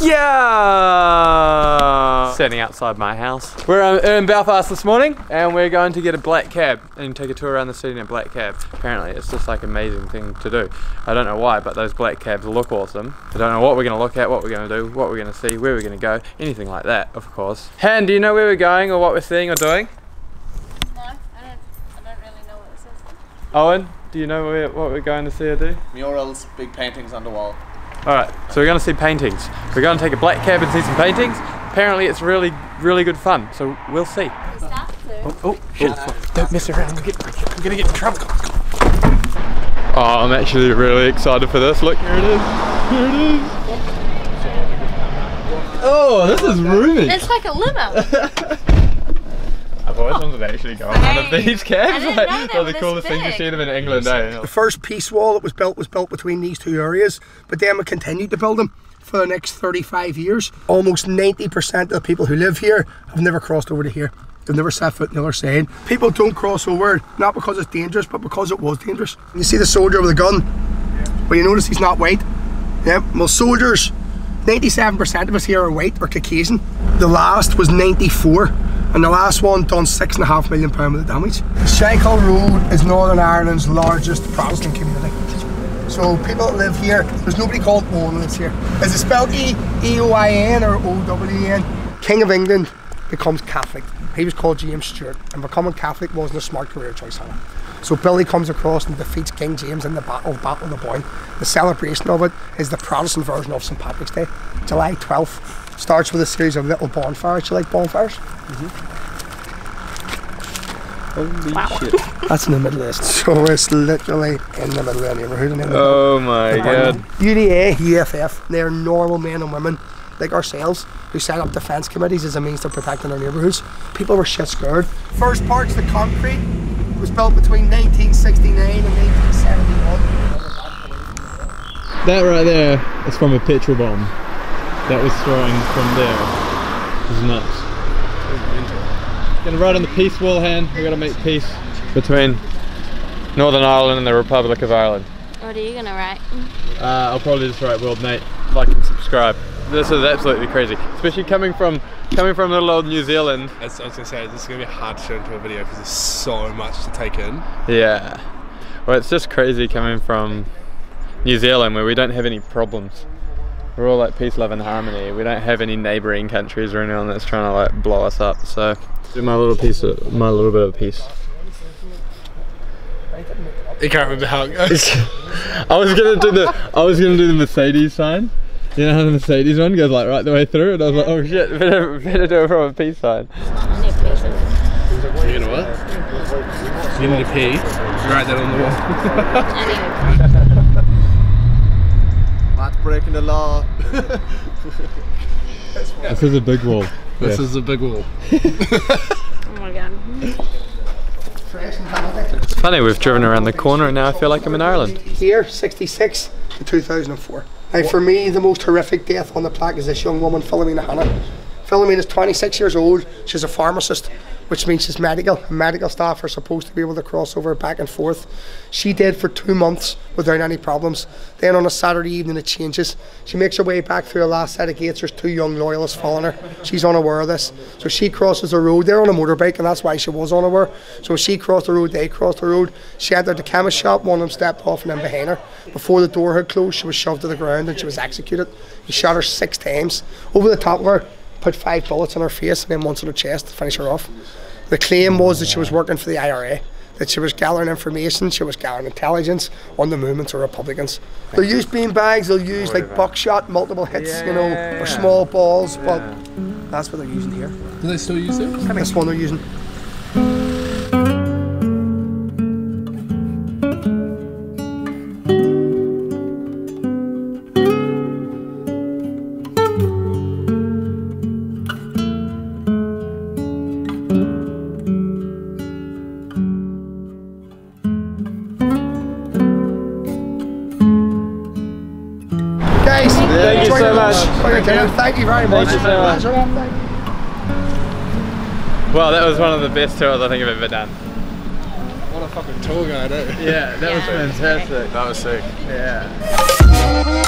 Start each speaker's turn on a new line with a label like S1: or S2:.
S1: Yeah! Standing outside my house. We're um, in Belfast this morning and we're going to get a black cab and take a tour around the city in a black cab. Apparently it's just like amazing thing to do. I don't know why, but those black cabs look awesome. I don't know what we're going to look at, what we're going to do, what we're going to see, where we're going to go, anything like that, of course. Han, do you know where we're going or what we're seeing or doing?
S2: No, I don't, I don't really know what this is.
S1: Owen, do you know where, what we're going to see or do?
S3: Murals, big paintings on the wall.
S1: Alright, so we're going to see paintings. We're going to take a black cab and see some paintings. Apparently it's really, really good fun, so we'll see.
S2: We start to.
S1: Oh, oh shit. Don't mess around, I'm, get, I'm gonna get in trouble. Oh, I'm actually really excited for this. Look, here it is. Here it is. Oh, this is roomy.
S2: It's like a limo.
S1: I've always wanted to actually go on one of these cabs.
S2: I
S1: like,
S2: they
S1: they're
S2: were
S1: the coolest things you've seen them in England, eh?
S4: The first peace wall that was built was built between these two areas, but then we continued to build them for the next 35 years. Almost 90% of the people who live here have never crossed over to here. They've never set foot in the other side. People don't cross over, not because it's dangerous, but because it was dangerous. You see the soldier with a gun? Well, you notice he's not white. Yeah, well, soldiers, 97% of us here are white or Caucasian. The last was 94, and the last one done six and a half million pound worth of damage. Shankill Road is Northern Ireland's largest Protestant community. So people that live here, there's nobody called Owen lives here. Is it spelled E E O I N or O W E N? King of England becomes Catholic. He was called James Stewart, and becoming Catholic wasn't a smart career choice, Hannah. So Billy comes across and defeats King James in the Battle of Battle of the Boyne. The celebration of it is the Protestant version of St Patrick's Day. July 12th starts with a series of little bonfires. Do you like bonfires? Mm-hmm.
S1: Holy shit.
S4: That's in the middle of this. So it's literally in the middle of the neighbourhood. In the
S1: Oh my god.
S4: UDA, UFF, they're normal men and women like ourselves who set up defence committees as a means to protecting our neighbourhoods. People were shit scared. First parts of the concrete It was built between 1969 and 1971.
S1: That right there is from a petrol bomb that was throwing from there. It's nuts. Gonna ride on the peace wall hand. We gotta make peace between Northern Ireland and the Republic of Ireland.
S2: What are you gonna write?
S1: Uh, I'll probably just write World Nate. Like and subscribe. This is absolutely crazy, especially coming from coming from little old New Zealand.
S5: As I was gonna say, this is gonna be hard to turn into a video because there's so much to take in.
S1: Yeah. Well, it's just crazy coming from New Zealand where we don't have any problems. We're all like peace, love, and harmony. We don't have any neighbouring countries or anyone that's trying to like blow us up. So, do my little piece, of, my little bit of peace.
S5: You can't remember how it goes.
S1: I was gonna do the, I was gonna do the Mercedes sign. You know how the Mercedes one goes like right the way through, and I was like, oh shit, better, better do it from a peace sign.
S2: I need a piece of it.
S5: you know what? You need to pee. Write that on the wall.
S2: Anyway,
S3: Matt's breaking the law.
S1: This is a big wall.
S5: This is a big wall.
S2: oh my god.
S1: It's funny, we've driven around the corner and now I feel like I'm in Ireland.
S4: Here, 66 to 2004. Now, for me, the most horrific death on the plaque is this young woman, Philomena Hanna. Philomena is 26 years old. She's a pharmacist, which means she's medical. Medical staff are supposed to be able to cross over back and forth. She did for two months without any problems. Then on a Saturday evening, it changes. She makes her way back through the last set of gates. There's two young loyalists following her. She's unaware of this. So she crosses the road. They're on a motorbike, and that's why she was unaware. So she crossed the road, they crossed the road. She entered the chemist shop, one of them stepped off and then behind her. Before the door had closed, she was shoved to the ground and she was executed. He shot her six times. Over the top of her, put five bullets in her face and then once in her chest to finish her off. The claim was that she was working for the IRA, that she was gathering information, she was gathering intelligence on the movements of Republicans. They'll use bean bags, they'll use like buckshot, multiple hits, you know, or small balls, but that's what they're using here.
S5: Do they still use it?
S4: This one they're using.
S1: Much.
S4: lunch. Okay, Thank you very much.
S1: you so much. Well, that was one of the best tours I think I've ever done.
S5: What a fucking tour guide, eh?
S1: Yeah, that was fantastic.
S3: That was sick.
S1: Yeah.